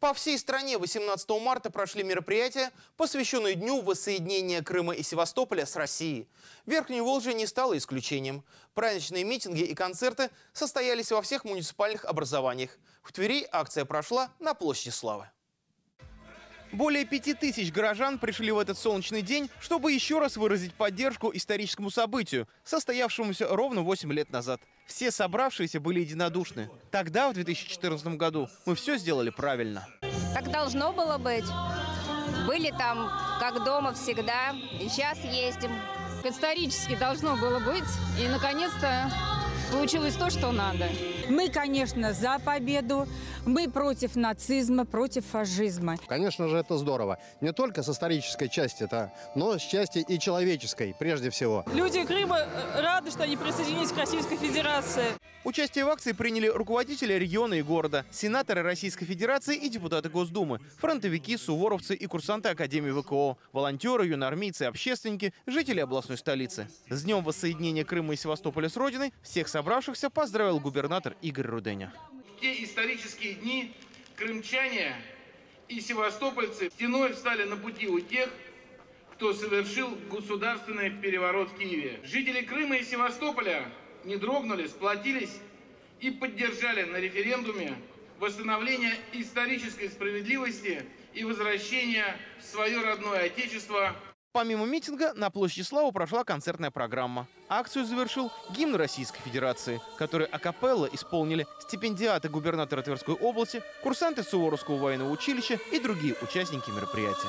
По всей стране 18 марта прошли мероприятия, посвященные Дню воссоединения Крыма и Севастополя с Россией. Верхнее Волжье не стало исключением. Праздничные митинги и концерты состоялись во всех муниципальных образованиях. В Твери акция прошла на Площади Славы. Более пяти тысяч горожан пришли в этот солнечный день, чтобы еще раз выразить поддержку историческому событию, состоявшемуся ровно 8 лет назад. Все собравшиеся были единодушны. Тогда, в 2014 году, мы все сделали правильно. Так должно было быть. Были там, как дома всегда, и сейчас ездим. Исторически должно было быть, и наконец-то получилось то, что надо. Мы, конечно, за победу. Мы против нацизма, против фашизма. Конечно же, это здорово. Не только с исторической части, это, но с части и человеческой, прежде всего. Люди Крыма э, рады, что они присоединились к Российской Федерации. Участие в акции приняли руководители региона и города, сенаторы Российской Федерации и депутаты Госдумы, фронтовики, суворовцы и курсанты Академии ВКО, волонтеры, юноармейцы, общественники, жители областной столицы. С Днем воссоединения Крыма и Севастополя с Родиной всех собравшихся поздравил губернатор Игорь Руденя. Те исторические дни крымчане и севастопольцы стеной встали на пути у тех, кто совершил государственный переворот в Киеве. Жители Крыма и Севастополя не дрогнули, сплотились и поддержали на референдуме восстановление исторической справедливости и возвращение в свое родное отечество Помимо митинга, на площади Славы прошла концертная программа. Акцию завершил гимн Российской Федерации, который акапелло исполнили стипендиаты губернатора Тверской области, курсанты Суворовского военного училища и другие участники мероприятия.